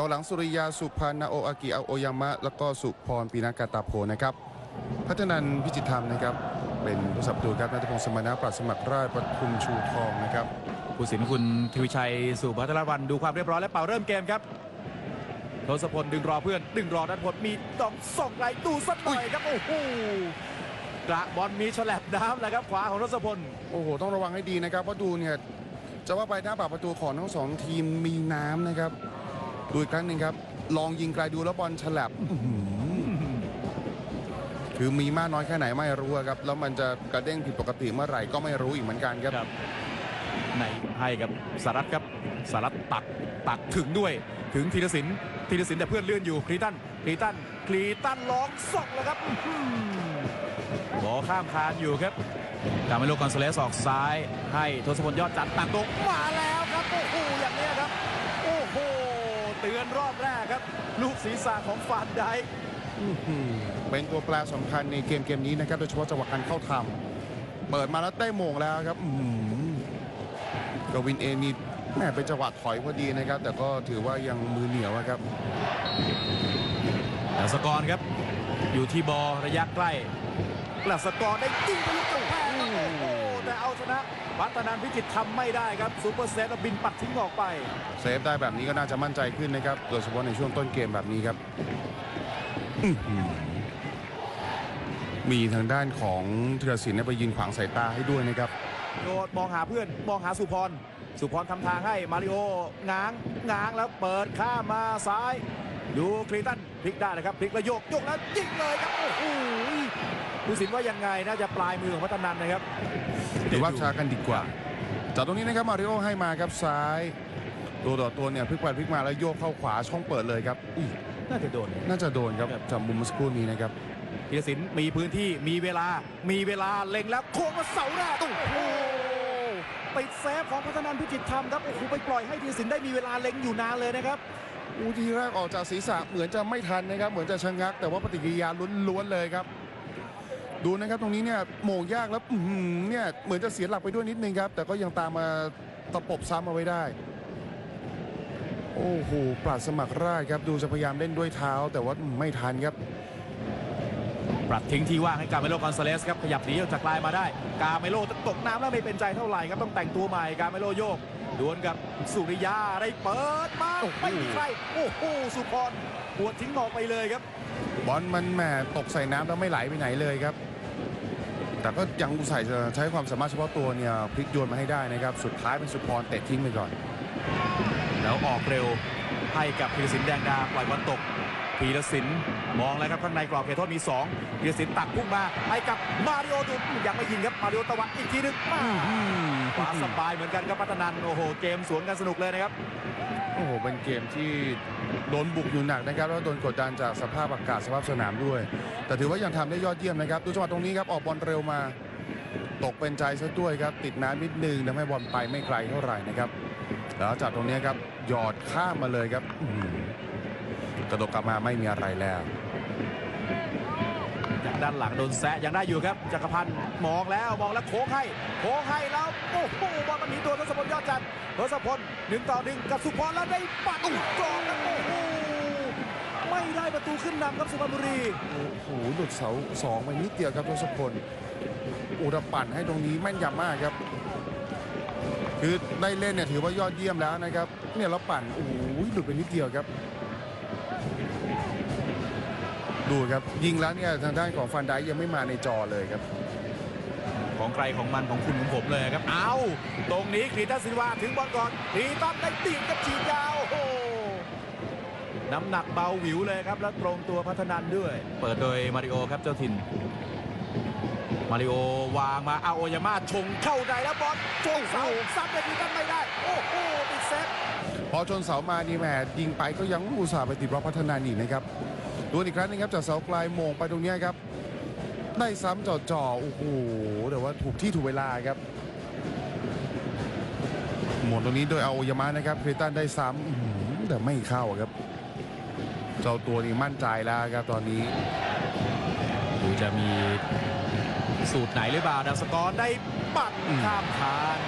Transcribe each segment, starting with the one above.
กองหลังสุริยาสุพรรณโออากิอาโอยามะ แล้วก็สุพรปีนักกาตาโพนะครับ พัฒนันพิจิตรธรรมนะครับ เป็นผู้สับประตูครับนัทพงศ์สมณะปราศสมัครราชปทุมชูทองนะครับผู้สินคุณทวิชัยสุภัทรวันดูความเรียบร้อยและเป่าเริ่มเกมครับทศพลดึงรอเพื่อน ดึงรอด้านพลมีต้องส่งไหลดูสักหน่อยครับโอ้โหกระบอลมีฉลับน้ำแหละครับขวาของทศพลโอ้โหต้องระวังให้ดีนะครับเพราะดูเนี่ยจะว่าไปหน้าปากประตูของทั้งสองทีมมีน้ำนะครับ ดูอีกครั้งหนึ่งครับ ลองยิงไกลดูแล้วบอลฉลับอื้อหือคือมีมากน้อยแค่ไหนไม่รู้อะครับ แล้วมันจะกระเด้งผิดปกติเมื่อไหร่ก็ไม่รู้อีกเหมือนกันครับครับในให้กับสารัตครับสารัตตักตักถึงด้วย ถึงธีรศิลป์ธีรศิลป์แต่เพื่อนเลื่อนอยู่คลีตันคลีตันคลีตันล็อกส่องแล้วครับอื้อหือบอลข้ามคานอยู่ครับกาเมโลกอนซาเลสออกซ้าย ให้ทศพลยอดจัดตักตรงมาแล้วครับโอ้โหอย่างนี้ครับโอ้โหเตือนรอบแรกครับ ลูกศีรษะของฟานไดค์อื้อหือเป็นตัวแปรสำคัญในเกมเกมนี้นะครับโดยเฉพาะจังหวะการเข้าทำเปิดมาแล้วได้โมงแล้วครับอื้อหือกวินเองนี่แม่เป็นจังหวะถอยพอดีนะครับ แต่ก็ถือว่ายังมือเหนียวอะครับกฤษกรครับ อยู่ที่บอลระยะใกล้กฤษกรได้จิ้งไปลูกกำแพง ครับโอ้โหแต่เอาชนะพัฒนานพิจิตรทำไม่ได้ครับ super saveกวินปัดทิ้งออกไป เซฟได้แบบนี้ก็น่าจะมั่นใจขึ้นนะครับ โดยเฉพาะในช่วงต้นเกมแบบนี้ครับอื้อหือมีทางด้านของธีรศิลป์เนี่ยไปยืนขวางสายตาให้ด้วยนะครับโดดมองหาเพื่อนมองหาสุพรสุพรทำทางให้มาริโอง้างง้างแล้วเปิดข้ามมาซ้าย ดูคลีตันพลิกได้นะครับพลิกแล้วโยกโยกแล้วยิงเลยครับโอ้โหผู้สินว่ายังไงน่าจะปลายมือของพัฒนันนะครับ หรือว่าช้ากันดีกว่า จากตรงนี้นะครับมาริโอให้มาครับซ้ายตัวต่อตัวเนี่ยพลิกไปพลิกมาแล้วโยกเข้าขวาช่องเปิดเลยครับอุ้ยน่าจะโดน น่าจะโดนครับจากมุมเมื่อสักครู่นี้นะครับธีรศิลป์มีพื้นที่มีเวลา มีเวลาเล็งแล้วโค้งมาเสาหน้าโอ้โหไปเซฟของพัฒนันพิจิตรธรรมครับโอ้โหไปปล่อยให้ธีรศิลป์ได้มีเวลาเล็งอยู่นานเลยนะครับอูทีแรกออกจากศีรษะเหมือนจะไม่ทันนะครับ เหมือนจะชะงัก แต่ว่าปฏิกิริยาล้วนๆเลยครับ ดูนะครับตรงนี้เนี่ยโหม่งยากแล้วเนี่ยเหมือนจะเสียหลักไปด้วยนิดนึงครับ แต่ก็ยังตามมาตะปบซ้ำเอาไว้ได้ โอ้โหปราดสมัครราชครับดูจะพยายามเล่นด้วยเท้า แต่ว่าไม่ทันครับ ปรับทิ้งที่ว่างให้กาเมโลกอนซาเลสครับขยับหนีออกจากลายมาได้ กาเมโลตกน้ำแล้วไม่เป็นใจเท่าไหร่ครับต้องแต่งตัวใหม่กาเมโลโยก ดวลกับสุริยาได้เปิดมาโอ้โหไม่มีใครโอ้โหสุพรหวดทิ้งออกไปเลยครับ บอลมันแหมตกใส่น้ำแล้วไม่ไหลไปไหนเลยครับ แต่ก็ยังอุตส่าห์จะใช้ความสามารถเฉพาะตัวเนี่ยพลิกโยนมาให้ได้นะครับ สุดท้ายเป็นสุพรเตะทิ้งไปก่อน แล้วออกเร็วให้กับธีรศิลป์แดงดาปล่อยบอลตกธีรศิลป์ มองแล้วครับข้างในกรอบเขตโทษมี2พีรศิลป์ตักพุ่งมาให้กับมาริโอดูยังไม่ยิงครับมาริโอตะวันอีกทีหนึงมาขวาสบายเหมือนกันครับพัฒนันโอ้โหเกมสวนกันสนุกเลยนะครับโอ้โหเป็นเกมที่โดนบุกอยู่หนักนะครับแล้วโดนกดดันจากสภาพอากาศสภาพสนามด้วย แต่ถือว่ายังทำได้ยอดเยี่ยมนะครับดูจังหวะตรงนี้ครับออกบอลเร็วมา ตกเป็นใจซะด้วยครับติดน้ำนิดนึงทำให้บอลไปไม่ไกลเท่าไหร่นะครับแล้วจากตรงนี้ครับหยอดข้ามมาเลยครับอื้อหือกระโดดกลับมาไม่มีอะไรแล้วจาก ด้านหลังโดนแซะยังได้อยู่ครับจักรพันธ์มองแล้วมองแล้วโค้งให้โค้งให้แล้วโอ้โหบอลมันหนีตัวทศพลยอดจันทร์ทศพลหนึ่งต่อหนึ่งกับสุพรแล้วได้ปัดกรองแล้วโอ้โหไม่ได้ประตูขึ้นนำครับสุพรรณบุรีโอ้โหหลุดเสาสองไปนิดเดียวครับทศพลอุรปั่นให้ตรงนี้แม่นยำมากครับ คือได้เล่นเนี่ยถือว่ายอดเยี่ยมแล้วนะครับ เนี่ยแล้วปั่นโอ้โหหลุดไปนิดเดียวครับ ดูครับยิงแล้วเนี่ยทางด้านของฟันไดค์ยังไม่มาในจอเลยครับ ของใครของมันของคุณของผมเลยครับ เอาตรงนี้ครีตันซินวาถึงบอลก่อนครีตันได้ตีนกับฉีดยาวโอ้โหน้ำหนักเบาหวิวเลยครับ แล้วตรงตัวพัฒนันด้วย เปิดโดยมาริโอครับเจ้าถิ่น มาริโอวางมาอาโอยาม่าชงเข้าในแล้วบอลชงเสาซัดไปครีตันไม่ได้ โอ้โหติดเซฟพอชนเสามานี่แหมยิงไปก็ยังอุตส่าห์ไปติดบล็อกพัฒนาอีกนะครับ ดูอีกครั้งหนึงครับจากเสาไกลโมงไปตรงเนี้ยครับ ได้ซ้ำจ่อๆโอ้โหแต่ว่าถูกที่ถูกเวลาครับหมดตรงนี้โดยเอาโอยามะนะครับคริตันได้ซ้ำอื้อหือแต่ไม่เข้าครับ เจ้าตัวนี้มั่นใจแล้วครับตอนนี้ดูจะมีสูตรไหนหรือเปล่าดับสกอร์ได้ปัดอืมข้ามคาน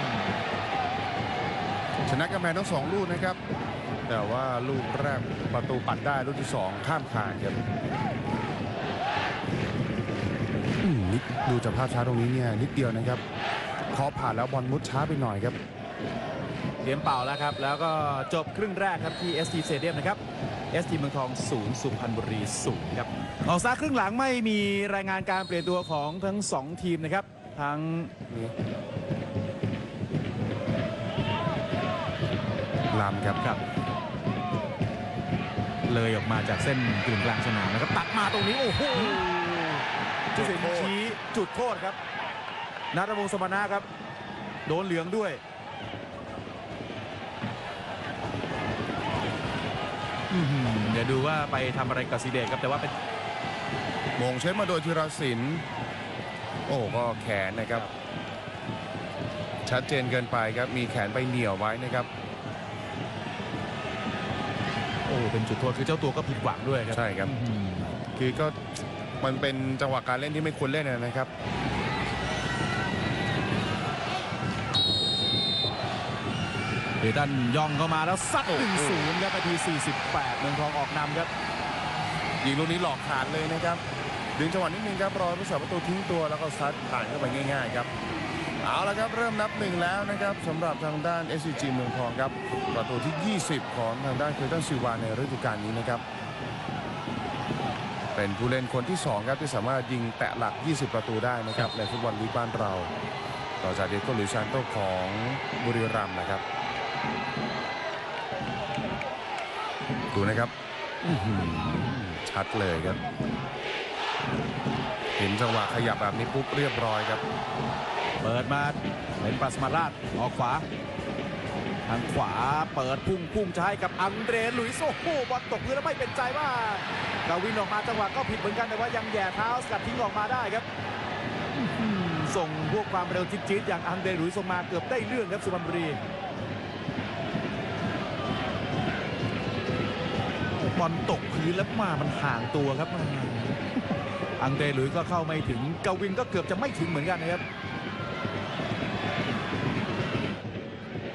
ชนะกำแพงทั้งสองลูกนะครับ แต่ว่าลูกแรกประตูปัดได้ลูกที่สองข้ามคานครับอืมนิดดูจากภาพช้าตรงนี้เนี่ยนิดเดียวนะครับเคาะผ่านแล้วบอลมุดช้าไปหน่อยครับเกมเป่าแล้วครับ แล้วก็จบครึ่งแรกครับที่ ST Stadium นะครับ ST เมืองทองศูนย์สุพรรณบุรีศูนย์ครับ ออกซาครึ่งหลังไม่มีรายงานการเปลี่ยนตัวของทั้ง 2 ทีมนะครับ ทั้งลำครับครับ เลยออกมาจากเส้นกึ่งกลางสนามนะครับ ตัดมาตรงนี้ โอ้โหจุดชี้จุดโทษครับนัทวงศ์สมณะครับ โดนเหลืองด้วยอื้อหือเดี๋ยวดูว่าไปทำอะไรกับซีเดชครับแต่ว่าเป็นมงเช็ดมาโดยธีรศิลป์โอ้ก็แขนนะครับ ชัดเจนเกินไปครับมีแขนไปเหนี่ยวไว้นะครับ อ้เป็นจุดโทษคือเจ้าตัวก็ผิดหวังด้วยครับใช่ครับ อื้อหือคือก็มันเป็นจังหวะการเล่นที่ไม่ควรเล่นนะครับ เดตันย่องเข้ามาแล้วซัดหนึ่งศูนย์ครับนาที 48เมืองทองออกนำครับ ยิงลูกนี้หลอกขาดเลยนะครับ ดึงจังหวะนิดนึงครับรอผู้สาประตูทิ้งตัวแล้วก็ซัดผ่านเข้าไปง่าย ๆ ครับ เอาละครับเริ่มนับหนึ่งแล้วนะครับสำหรับทางด้าน SCG เมืองทองครับ ประตูที่ 20 ของทางด้านเคลตันซิวาในฤดูกาลนี้นะครับ เป็นผู้เล่นคนที่ 2 ครับ ที่สามารถยิงแตะหลัก 20 ประตูได้นะครับ ในฟุตบอลลีกบ้านเรา ต่อจากเดโก้ลุยซานโตของบุรีรัมย์นะครับ ดูนะครับชัดเลยครับ เห็นจังหวะขยับแบบนี้ปุ๊บเรียบร้อยครับ เปิดมาเป็นปรัสมาราชออกขวา ทางขวาเปิดพุ่งพุ่งจะให้กับอังเดรลุยโอ้โหบอลตกพื้นแล้วไม่เป็นใจว่ากาวินออกมาจังหวะก็ผิดเหมือนกันแต่ว่ายังแย่เท้าสกัดทิ้งออกมาได้ครับส่งพวกความเร็วจี๊ดๆอย่างอังเดรลุยส่งมาเกือบได้เรื่องครับสุพรรณบุรีบอลตกพื้นแล้วมามันห่างตัวครับอังเดรลุยก็เข้าไม่ถึงกวินก็เกือบจะไม่ถึงเหมือนกันนะครับ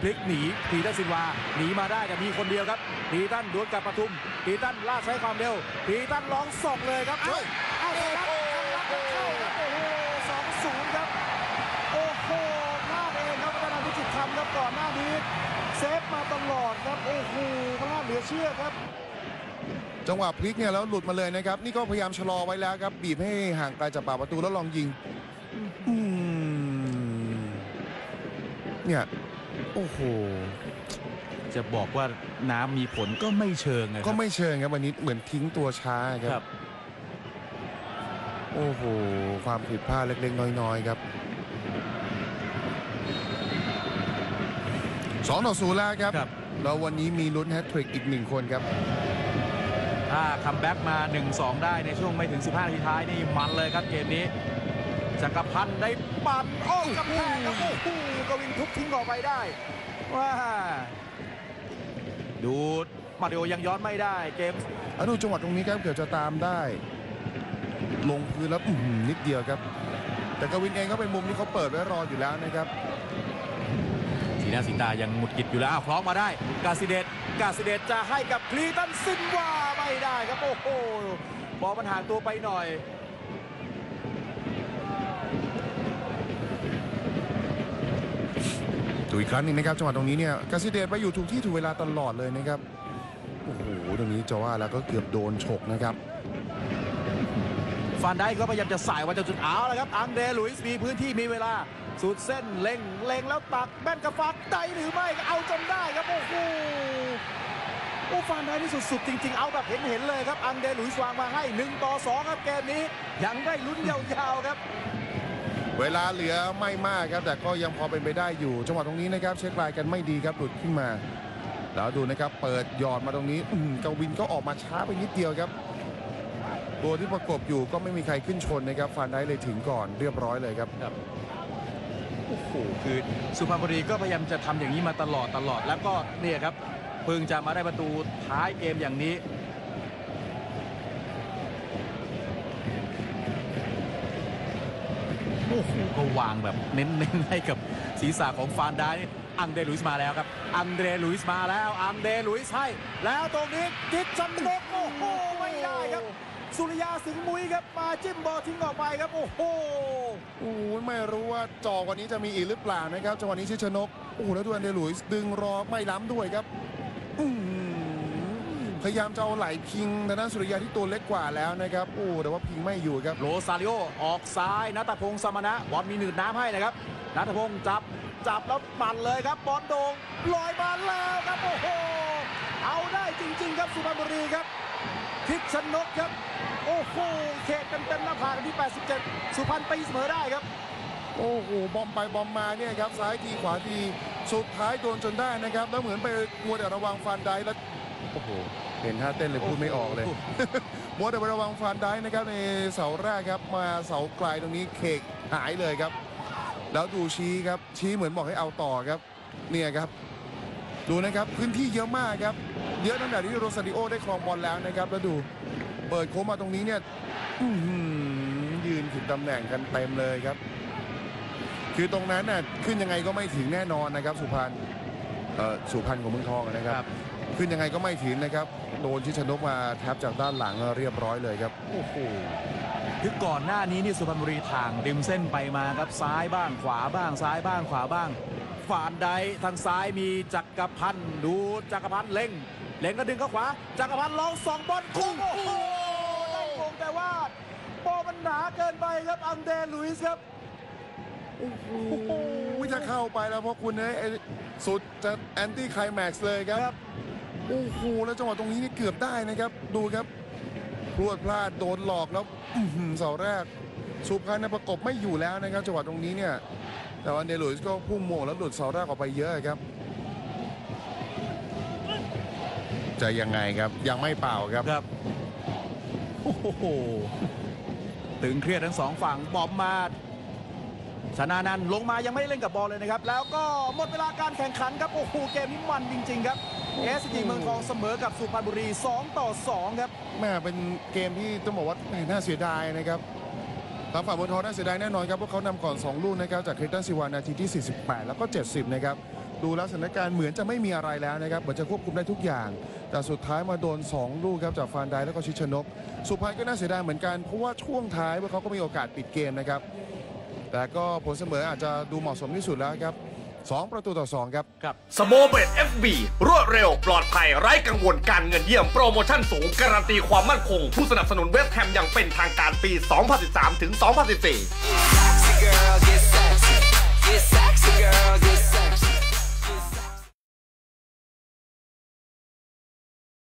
พลิกหนีทีตันซินวาหนีมาได้แต่มีคนเดียวครับทีตันดวลกับปทุมทีตันล่าใช้ความเร็วทีตันร้องส่งเลยครับเอ้าเอ้าครับเข้าครับโอ้โหสองศูนย์ครับโอ้โหพลาดเองครับพัฒนาวิจิตรธรรมครับก่อนหน้านี้เซฟมาตลอดครับโอ้โหพลาดเหลือเชื่อครับจังหวะพลิกเนี่ยแล้วหลุดมาเลยนะครับนี่ก็พยายามชะลอไว้แล้วครับ บีบให้ห่างไกลจากปากประตูแล้วลองยิงอืมเนี่ย โอ้โห จะบอกว่าน้ำมีผลก็ไม่เชิงนะคก็รับไม่เชิงครับวันนี้เหมือนทิ้งตัวช้าคครัรับ บ โอ้โห ความผิดพลาดเล็กๆ น้อยๆ ครับสองต่อศูนย์แล้วครับ ครับ แล้ววันนี้มีลุ้นแฮตทริกอีกหนึ่งคนครับ ถ้า comeback มา 1-2 ได้ในช่วงไม่ถึง 15 นาทีท้ายนี่มันเลยครับเกมนี้ จักรพันธ์ได้ปั่นโอ้กำแพงครับโอ้โหกวินทุบทิ้งออกไปได้ว้าดูมาริโอยังย้อนไม่ได้เกมอนุจังหวะตรงนี้ครับเกือบจะตามได้ ลงพื้นแล้วอื้อหือนิดเดียวครับ แต่กวินเองก็เป็นมุมที่เขาเปิดไว้รออยู่แล้วนะครับสีหน้าสีตายังหมุดกิดอยู่แล้วอ้าวคล้องมาได้ กาซิเดตกาซิเดตจะให้กับคลีตันซินวาไม่ได้ครับโอ้โหบอลมันห่างตัวไปหน่อย ดูอีกครั้งหนึงนะครับจังหวะตรงนี้เนี่ยกาซิเดตไปอยู่ถูกที่ถูกเวลาตลอดเลยนะครับโอ้โหตรงนี้จะว่าแล้วก็เกือบโดนฉกนะครับฟานได้ก็พยายามจะสายว่าจะจุดเอาแล้วครับอังเดรลุยส์มีพื้นที่มีเวลาสุดเส้นเล็งเล็งแล้วตักแม่นกับฟักได้หรือไม่เอาจนได้ครับโอ้โหโอ้ฟานได้นี่สุดๆจริง ๆ เอาแบบเห็นๆเลยครับอังเดรลุยส์วางมาให้1ต่อ2ครับเกมนี้ยังได้ลุ้นยาวๆครับ เวลาเหลือไม่มากครับ แต่ก็ยังพอเป็นไปได้อยู่ จังหวะตรงนี้นะครับ เช็คลายกันไม่ดีครับหลุดขึ้นมา แล้วดูนะครับ เปิดหยอดมาตรงนี้กวินก็ออกมาช้าไปนิดเดียวครับ ตัวที่ประกบอยู่ก็ไม่มีใครขึ้นชนนะครับฟานได้เลยถึงก่อนเรียบร้อยเลยครับโอ้โหคือสุพรรณบุรีก็พยายามจะทำอย่างนี้มาตลอดตลอด แล้วก็เนี่ยครับเพิ่งจะมาได้ประตูท้ายเกมอย่างนี้ โอ้โหก็วางแบบเน้นๆให้กับศีรษะของฟานไดนี่อังเดรลุยส์มาแล้วครับ อังเดรลุยส์มาแล้ว อังเดรลุยส์ให้ แล้วตรงนี้กิดชันกโอ้โห ไม่ได้ครับ สุริยาสิงห์มุ้ยครับ มาจิ้มบอลทิ้งออกไปครับ โอ้โหโอ้โหไม่รู้ว่าจอกว่านี้จะมีอีกหรือเปล่านะครับจังหวะนี้ชิชนก โอ้โหแล้วดูอันเดลุยส์ดึงรอไม่ล้ำด้วยครับ อื พยายามจะเอาไหลพิงทางด้านสุริยาที่ตัวเล็กกว่าแล้วนะครับโอ้แต่ว่าพิงไม่อยู่ครับโรซาริโอออกซ้ายนัทพงศ์สมณะบอลมีหนืดน้ำให้นะครับนัทพงศ์จับจับแล้วปั่นเลยครับบอลโด่งลอยมาแล้วครับโอ้โหเอาได้จริง ๆ ครับสุพรรณบุรีครับทิศชนกครับ โอ้โหเขตเต็มๆหน้าผากที่ 87 สุพรรณตีเสมอได้ครับโอ้โหบอมไปบอมมาเนี่ยครับซ้ายทีขวาทีสุดท้ายโดนจนได้นะครับ แล้วเหมือนไปมัวแต่ระวังฟันไดแล้ว โอ้โห เห็นท่าเต้นเลยพูดไม่ออกเลย มัวแต่ไประวังฟันได้นะครับในเสาแรกครับ มาเสาไกลตรงนี้เคกหายเลยครับ แล้วดูชี้ครับ ชี้เหมือนบอกให้เอาต่อครับ เนี่ยครับ ดูนะครับพื้นที่เยอะมากครับ เยอะตั้งแต่ที่โรซาริโอได้ครองบอลแล้วนะครับ แล้วดู เปิดโค้งมาตรงนี้เนี่ยอื้อหือยืนผิดตำแหน่งกันเต็มเลยครับ คือตรงนั้นน่ะขึ้นยังไงก็ไม่ถึงแน่นอนนะครับ สุพรรณเอ่อสุพรรณของเมืองทองนะครับครับ ขึ้นยังไงก็ไม่ถึงนะครับ โดนชิชนกมาแทบจากด้านหลังเรียบร้อยเลยครับโอ้โหคือก่อนหน้านี้นี่สุพรรณบุรีทางริมเส้นไปมาครับซ้ายบ้างขวาบ้างซ้ายบ้างขวาบ้างฝานใดทางซ้ายมีจักรพันธ์ดูจักรพันธ์เล็งเล็งแล้วดึงเข้าขวา จักรพันธ์ลองสองบอลคุ้งโอ้โหได้มงแต่ว่าบอลมันหนาเกินไปครับอังเดรลุยส์ครับโอ้โหจะเข้าไปแล้วเพราะคุณเนี่ยไอ้สุดจะแอนตี้ไคลแม็กซ์เลยครับ โอ้โหแล้วจังหวะตรงนี้นี่เกือบได้นะครับ ดูครับพรวดพลาดโดนหลอกแล้วอืเสาแรกสุพรรณประกบไม่อยู่แล้วนะครับจังหวะตรงนี้เนี่ยแต่ว่าเดลุยส์ก็พุ่งโมงแล้วหลุดเสาแรกออกไปเยอะครับจะยังไงครับยังไม่เป่าครับครับโอ้โหตึงเครียดทั้งสองฝั่งบอมมา ชนะนันลงมายังไม่ได้เล่นกับบอลเลยนะครับ แล้วก็หมดเวลาการแข่งขันครับ โอ้โห เกมนี้มันจริง ๆ ครับเอสจีเมืองทองเสมอกับสุพรรณบุรี 2 ต่อ 2 ครับแม่เป็นเกมที่ต้องบอกว่าแม่น่าเสียดายนะครับทางฝั่งบนทองน่าเสียดายแน่นอนครับเพราะเขานำก่อน 2 ลูกนะครับจากคริสตันซิวานาทีที่ 48 แล้วก็ 70 นะครับดูแล้วสถานการณ์เหมือนจะไม่มีอะไรแล้วนะครับเหมือนจะควบคุมได้ทุกอย่าง แต่สุดท้ายมาโดน 2 ลูกครับจากฟานไดแล้วก็ชิชนก สุพรรณก็น่าเสียดายเหมือนกันเพราะว่าช่วงท้ายพวกเขาก็มีโอกาสปิดเกมนะครับ แต่ก็ผลเสมออาจจะดูเหมาะสมที่สุดแล้วครับ 2 ประตูต่อ 2 ครับ ครับ SBOBET เอฟบีรวดเร็ว ปลอดภัยไร้กังวลการเงินเยี่ยมโปรโมชั่นสูง การันตีความมั่นคง ผู้สนับสนุนเวสต์แฮมอย่างเป็นทางการปี 2013 ถึง 2014